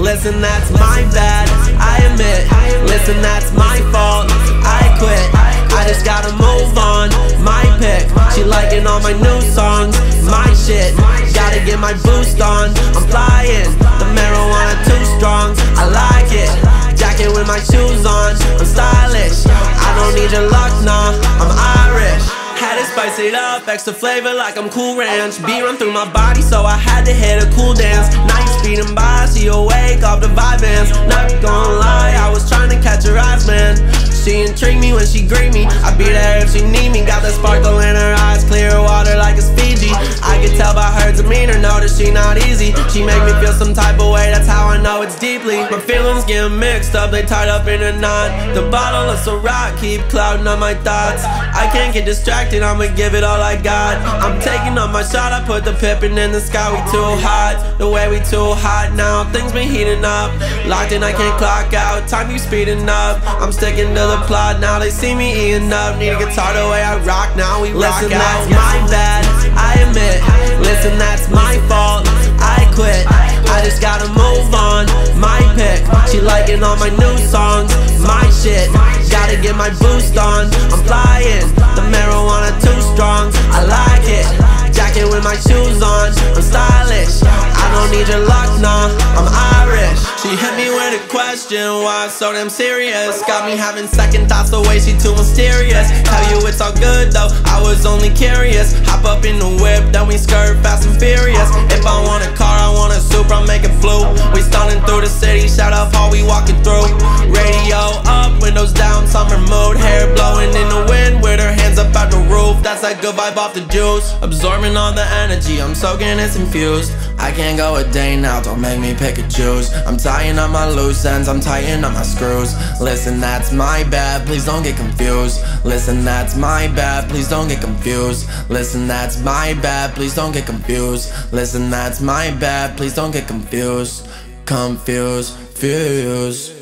Listen, that's my bad, I admit. Listen, that's my fault, I quit. I just gotta move on, my pick. She liking all my new songs, my shit. Gotta get my boost on, I'm flying. It up, extra flavor like I'm Cool Ranch. Beat run through my body, so I had to hit a cool dance. Night speeding by, she awake off the vibe bands. Not gonna lie, I was trying to catch her eyes, man. She intrigue me when she greet me. I be there if she need me. Got the sparkle in her eyes, clear water like demeanor, know that she not easy. She make me feel some type of way, that's how I know it's deeply. My feelings get mixed up, they tied up in a knot. The bottle of Ciroc keep clouding on my thoughts. I can't get distracted, I'ma give it all I got. I'm taking up my shot, I put the pippin in the sky. We too hot, the way we too hot now. Things been heating up, locked in, I can't clock out. Time keeps speeding up. I'm sticking to the plot now. They see me eating up. Need a guitar the way I rock now. We rock Listen, out. that's my bad. Admit. Listen, that's my fault. I quit. I just gotta move on. My pick. She liking all my new songs. My shit. Gotta get my boost on. I'm flying. The marijuana too strong. I like it. Jacket with my shoes on. I'm stylish. I don't need your luck, nah. I'm Irish. She hit me with a question, why so damn serious? Got me having second thoughts, the way she too mysterious. Tell you it's all good though, I was only curious. Hop up in the whip, then we skirt fast and furious. If I want a car, I want That's that good vibe off the juice. Absorbing all the energy, I'm soaking it's infused. I can't go a day now, don't make me pick and choose. I'm tying up my loose ends, I'm tightening up my screws. Listen, that's my bad, please don't get confused. Listen, that's my bad, please don't get confused. Listen, that's my bad, please don't get confused. Listen, that's my bad, please don't get confused. Confused, fuse.